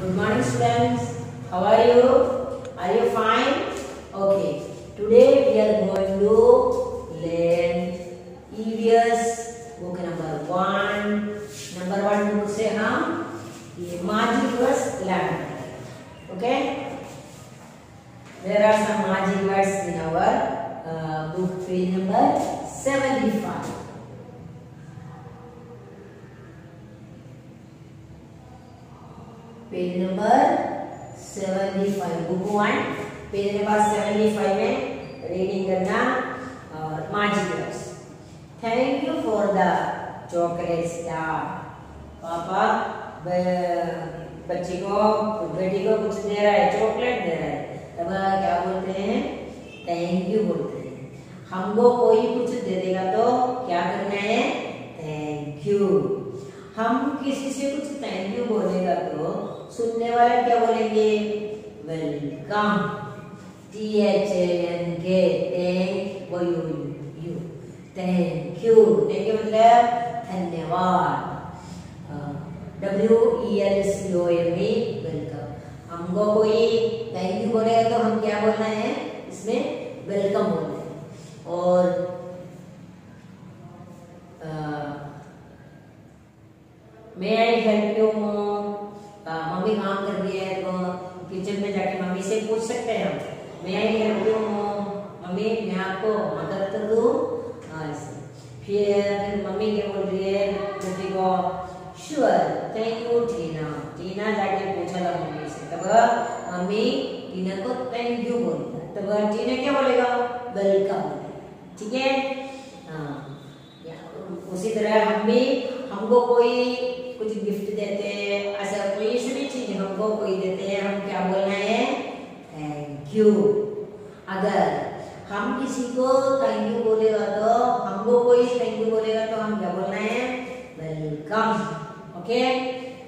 Good morning, students. How are you? Are you fine? Okay. Today we are going to learn EVS book number one. Number one book से हम ये magic words learn Okay? There are some magic words in our uh, book page number 75. Page number 75 book one. Page number 75 में reading करना, और words. Thank you for the chocolate star. पापा बच्ची को, बेटी को कुछ दे रहा है चॉकलेट दे रहा है। तब क्या बोलते हैं? थैंक यू बोलते हैं। हमको कोई कुछ दे देगा तो क्या करना है? थैंक यू हम किसी से कुछ थैंक यू बोलेगा तो सुनने वाला क्या बोलेंगे? Welcome T H N K thank you thank you मतलब धन्यवाद. W E L C O M E welcome हमको कोई थैंक यू बोलेगा तो हम क्या बोलना है? इसमें वेलकम बोलना है और आई हेल्प मम्मी काम कर रही है तो किचन में जाके मम्मी से पूछ सकते हैं हम। May I help you mummy, मैं आपको मदद कर दूँ? हाँ फिर मम्मी क्या बोल रही है बेटी को sure thank you Tina. Tina जाके पूछा था मम्मी से। तब, मम्मी, टीना को थैंक यू बोली तब, टीना क्या बोलेगा? वेलकम ठीक है? हाँ। उसी तरह हम भी, हमको कोई कुछ गिफ्ट देते हैं। ऐसा कोई भी चीज़ हमको कोई देते हैं, हम क्या बोलना है? थैंक यू अगर हम किसी को थैंक यू बोलेगा तो हमको कोई थैंक यू बोलेगा तो हम क्या बोलना है? वेलकम ओके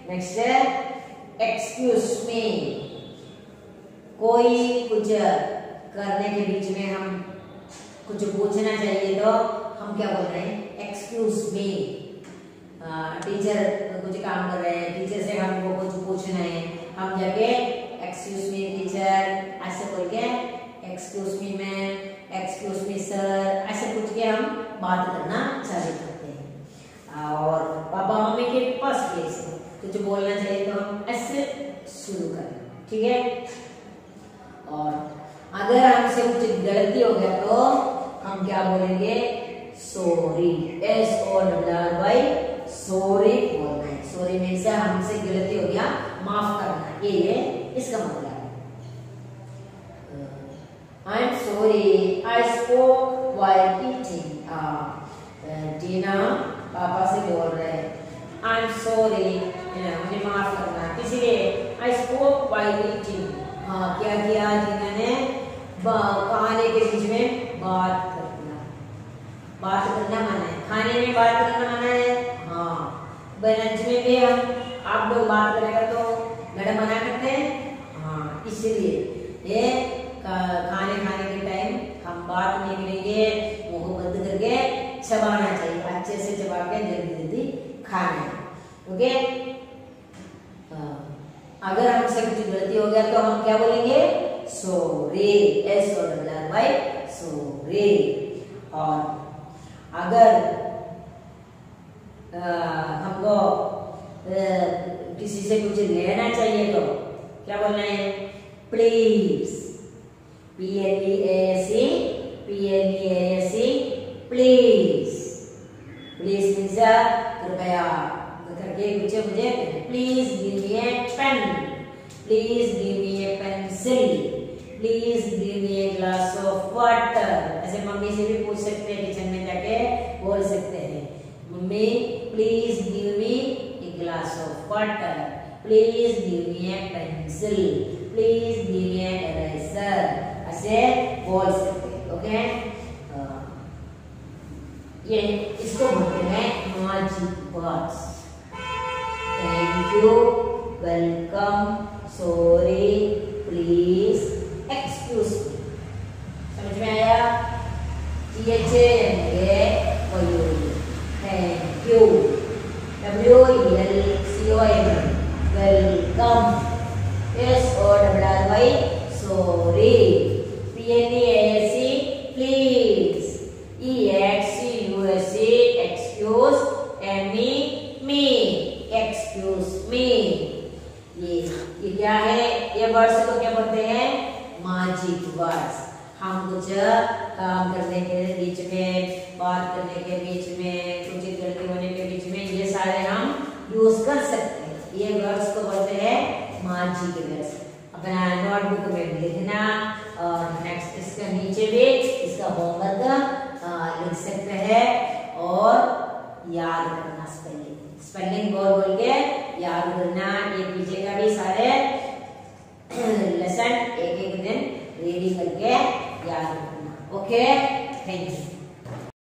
नेक्स्ट है एक्सक्यूज मी कोई कुछ करने के बीच में हम कुछ पूछना चाहिए तो हम क्या बोल रहे हैं? एक्सक्यूज मी टीचर कुछ काम कर रहे हैं टीचर से हमको कुछ पूछना है। हम जाके एक्सक्यूज मी टीचर ऐसे बोल के excuse me ma'am excuse me sir ऐसे पूछ के हम बात करना चालू करते हैं। और पापा मम्मी के पास ऐसे, कुछ बोलना चाहिए तो हम ऐसे शुरू करें, ठीक है? और अगर हमसे कुछ गलती हो गया तो हम क्या बोलेंगे? Sorry S O W R Y sorry बोलना है। सोरे सॉरी मीन्स हमसे गलती हो गया, माफ़ करना ये ये, इसका मतलब है। I am sorry I spoke while eating Tina पापा से बोल रहे हैं। आई एम सॉरी मुझे माफ़ करना इसलिए आई स्पोक वाइल ईटिंग हाँ क्या किया टीना ने ब- खाने के बीच में बात करना बात करना मना है खाने में बात करना मना है हाँ लंच में भी हम बात करेगा तो मैडम मना करते हैं। हाँ इसलिए। ये खाने खाने के टाइम हम बात नहीं करेंगे मुँह बंद करके चबाना चाहिए। अच्छे से चबा के जल्दी जल्दी खाना है। ओके? अगर हमसे कुछ गलती हो गया तो हम क्या बोलेंगे? Sorry S W R Y sorry और अगर अ, हमको किसी से कुछ लेना चाहिए तो क्या बोलना है? Please P L E S C P L E S C please please means कृपया करके मुझे मुझे please give me a pen please give me a pencil please give me a glass of water ऐसे mummy से भी पूछ सकते हैं, किचन में जाके बोल सकते हैं। Mummy please give of water. Please give me a pencil. Please give me an eraser. ऐसे बोल सकते हैं ओके ये इसको बोलते हैं magic words thank you welcome sorry please excuse me समझ में आया T H A thank you W L C O M welcome Y sorry P N E S C please E X C U S C excuse M me excuse me ये ये क्या है? ये words को क्या बोलते हैं? Magic words हम कुछ काम करने के बीच में, बात करने के बीच में कुछ गलती होने के बीच में, ये सारे हम यूज़ कर सकते हैं। ये वर्ड्स को बोलते हैं माजी के वर्ड्स अपना नोटबुक में लिखना और नेक्स्ट इसके नीचे भी इसका होमवर्क लिख सकते हैं। और याद करना स्पेलिंग स्पेलिंग बोल बोल के याद करना ये पीछे का भी सारे लेसन एक एक दिन रेडी करके याद करना। Okay thank you